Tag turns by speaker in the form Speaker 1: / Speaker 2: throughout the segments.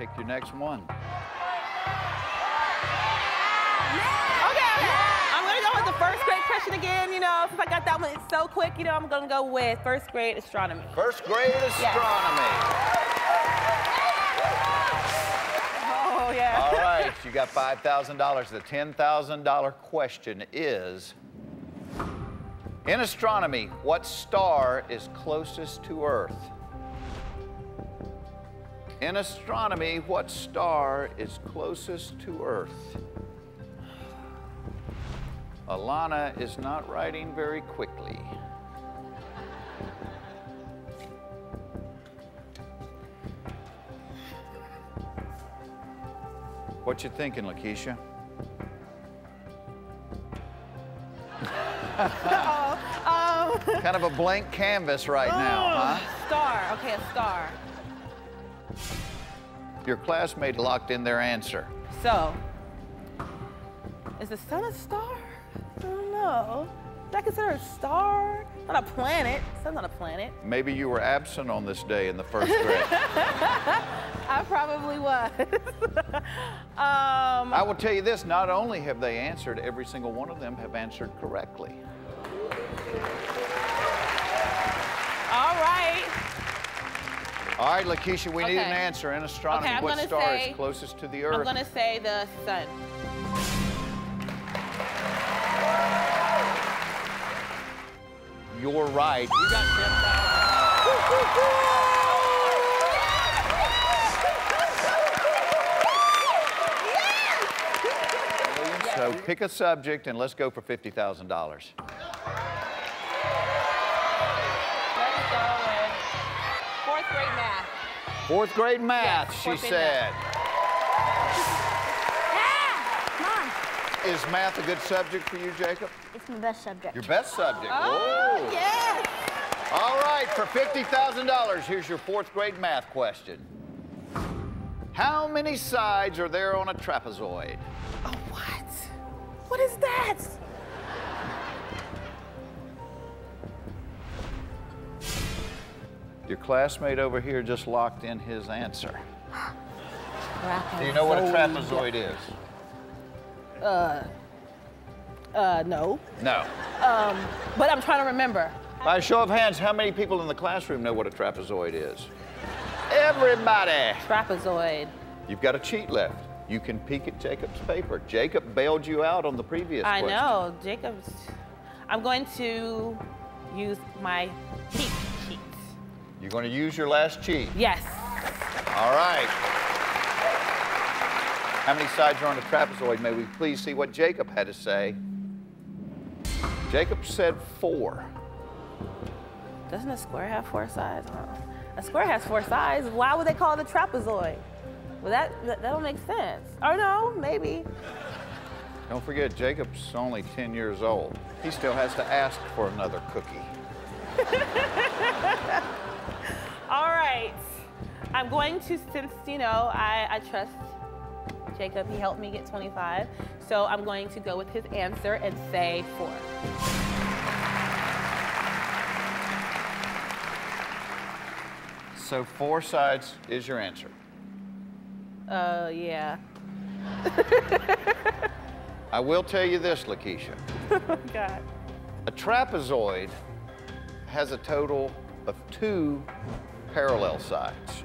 Speaker 1: Pick your next one.
Speaker 2: Okay, okay. I'm gonna go with the first grade question again. You know, since I got that one it's so quick, you know, I'm gonna go with first grade astronomy.
Speaker 1: First grade astronomy.
Speaker 2: Oh yeah.
Speaker 1: All right, you got $5,000. The $10,000 question is, in astronomy, what star is closest to Earth? In astronomy, what star is closest to Earth? Alana is not writing very quickly. What you thinking, Lakisha?
Speaker 2: Um,
Speaker 1: kind of a blank canvas right now, huh?
Speaker 2: Star. Okay, a star.
Speaker 1: Your classmate locked in their answer.
Speaker 2: So, is the sun a star? I don't know. Is that considered a star? Not a planet. Sun's not a planet.
Speaker 1: Maybe you were absent on this day in the first grade.
Speaker 2: I probably was. um,
Speaker 1: I will tell you this, not only have they answered, every single one of them have answered correctly.
Speaker 2: All right,
Speaker 1: Lakisha, we need an answer in astronomy.
Speaker 2: Okay,
Speaker 1: what star
Speaker 2: say-
Speaker 1: is closest to the Earth?
Speaker 2: I'm gonna say the sun.
Speaker 1: You're right. You got $10,000. So pick a subject and let's go for $50,000.
Speaker 2: Fourth grade math, Yes,
Speaker 1: she
Speaker 2: grade
Speaker 1: said.
Speaker 3: Come on.
Speaker 1: Is math a good subject for you, Jacob?
Speaker 3: It's my best subject.
Speaker 1: Your best subject.
Speaker 2: Oh,
Speaker 1: Whoa.
Speaker 2: yes.
Speaker 1: All right, for $50,000, here's your fourth grade math question. How many sides are there on a trapezoid?
Speaker 2: Oh, what? What is that?
Speaker 1: Your classmate over here just locked in his answer. Do you know what a trapezoid is?
Speaker 2: Uh, uh, no.
Speaker 1: No.
Speaker 2: Um, But I'm trying to remember.
Speaker 1: By a show of hands, how many people in the classroom know what a trapezoid is? Everybody.
Speaker 2: Trapezoid.
Speaker 1: You've got a cheat left. You can peek at Jacob's paper. Jacob bailed you out on the previous
Speaker 2: I
Speaker 1: question.
Speaker 2: know, Jacob's. I'm going to use my sheet.
Speaker 1: You're going to use your last cheat.
Speaker 2: Yes.
Speaker 1: All right. How many sides are on a trapezoid? May we please see what Jacob had to say? Jacob said four.
Speaker 2: Doesn't a square have four sides? A square has four sides. Why would they call it a trapezoid? Well, that, that, that don't make sense. Or no, maybe.
Speaker 1: Don't forget, Jacob's only 10 years old. He still has to ask for another cookie.
Speaker 2: All right. I'm going to, since, you know, I, I trust Jacob, he helped me get 25. So I'm going to go with his answer and say four.
Speaker 1: So four sides is your answer.
Speaker 2: Uh, yeah.
Speaker 1: I will tell you this, Lakisha.
Speaker 2: Oh, God.
Speaker 1: A trapezoid has a total of two parallel sides.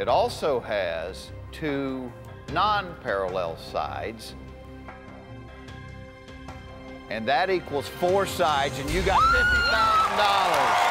Speaker 1: It also has two non-parallel sides. And that equals four sides, and you got $50,000.